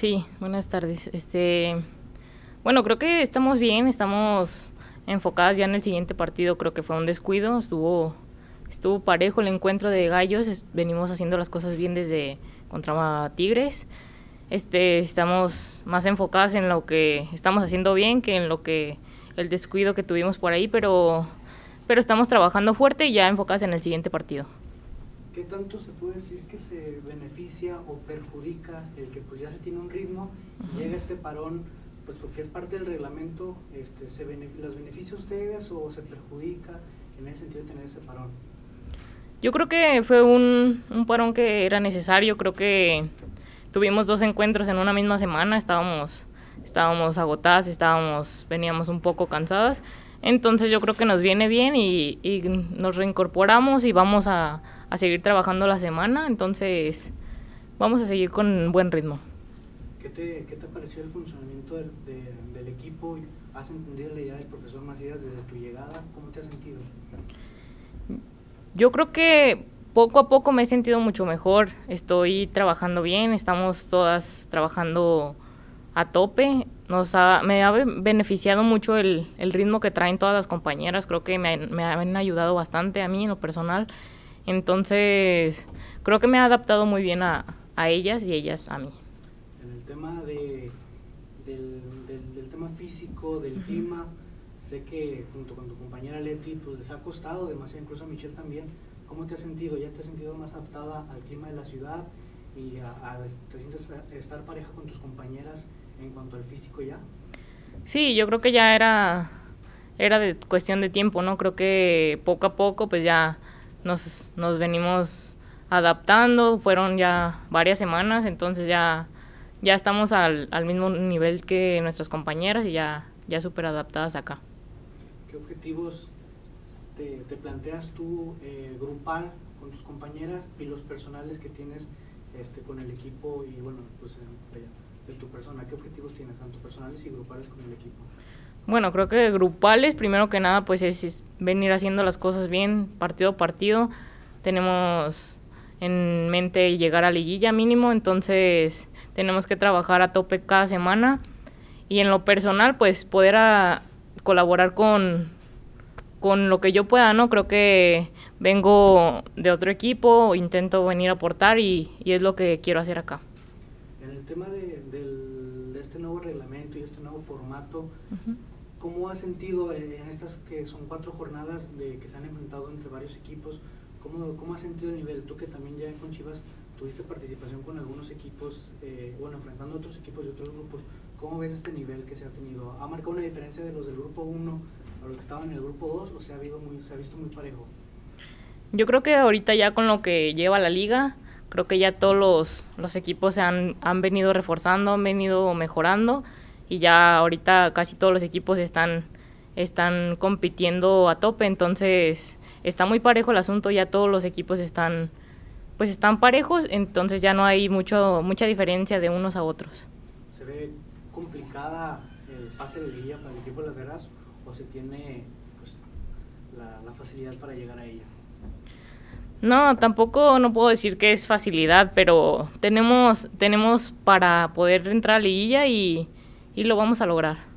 Sí, buenas tardes. Este, bueno, creo que estamos bien, estamos enfocadas ya en el siguiente partido. Creo que fue un descuido, estuvo, estuvo parejo el encuentro de gallos. venimos haciendo las cosas bien desde contra Tigres. Este, estamos más enfocadas en lo que estamos haciendo bien que en lo que el descuido que tuvimos por ahí, pero, pero estamos trabajando fuerte y ya enfocadas en el siguiente partido. ¿Qué tanto se puede decir que se beneficia o perjudica el que pues ya se tiene un ritmo y llega este parón, pues porque es parte del reglamento, este, se ¿las beneficia a ustedes o se perjudica en ese sentido de tener ese parón? Yo creo que fue un, un parón que era necesario, creo que tuvimos dos encuentros en una misma semana, estábamos, estábamos agotadas, estábamos, veníamos un poco cansadas. Entonces yo creo que nos viene bien y, y nos reincorporamos y vamos a, a, seguir trabajando la semana. Entonces vamos a seguir con buen ritmo. ¿Qué te, qué te pareció el funcionamiento del, del equipo? ¿Has entendido la idea del profesor Macías desde tu llegada? ¿Cómo te has sentido? Yo creo que poco a poco me he sentido mucho mejor, estoy trabajando bien, estamos todas trabajando a tope. Nos me ha beneficiado mucho el, el, ritmo que traen todas las compañeras, creo que me, me, han ayudado bastante a mí en lo personal. Entonces, creo que me ha adaptado muy bien a, a ellas y ellas a mí. En el tema de, del, del, tema físico, del clima, sé que junto con tu compañera Leti, pues les ha costado demasiado, incluso a Michelle también, ¿Cómo te has sentido? ¿Ya te has sentido más adaptada al clima de la ciudad y a, te sientes estar pareja con tus compañeras en cuanto al físico ya? Sí, yo creo que ya era, era de cuestión de tiempo, ¿no? Creo que poco a poco pues ya nos, nos venimos adaptando, fueron ya varias semanas, entonces ya, ya estamos al, al mismo nivel que nuestras compañeras y ya, ya súper adaptadas acá. ¿Qué objetivos te, planteas tú eh, grupal con tus compañeras y los personales que tienes este, con el equipo y bueno, pues de tu persona, ¿qué objetivos tienes, tanto personales y grupales con el equipo? Bueno, creo que grupales, primero que nada, pues es, venir haciendo las cosas bien, partido a partido. Tenemos en mente llegar a liguilla mínimo, entonces tenemos que trabajar a tope cada semana. Y en lo personal, pues poder a, colaborar con, con lo que yo pueda, ¿no? Creo que vengo de otro equipo, intento venir a aportar y, y es lo que quiero hacer acá. En el tema de, del, de este nuevo reglamento y este nuevo formato, ¿cómo has sentido en estas que son cuatro jornadas de que se han enfrentado entre varios equipos? ¿Cómo, cómo has sentido el nivel? Tú que también ya con Chivas tuviste participación con algunos equipos, eh, bueno, enfrentando a otros equipos de otros grupos, ¿cómo ves este nivel que se ha tenido? ¿Ha marcado una diferencia de los del grupo 1 a los que estaban en el grupo 2 o se ha, muy, se ha visto muy parejo? Yo creo que ahorita ya con lo que lleva la liga, creo que ya todos los, los equipos se han, han venido reforzando, han venido mejorando y ya ahorita casi todos los equipos están, están compitiendo a tope, entonces está muy parejo el asunto, ya todos los equipos están pues están parejos, entonces ya no hay mucho mucha diferencia de unos a otros. ¿Se ve complicada el pase de liga para el equipo de las Veras o se tiene pues, la, la facilidad para llegar a ella? No, tampoco no puedo decir que es facilidad, pero tenemos, tenemos para poder entrar a liguilla y, y lo vamos a lograr.